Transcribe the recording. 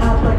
Yeah,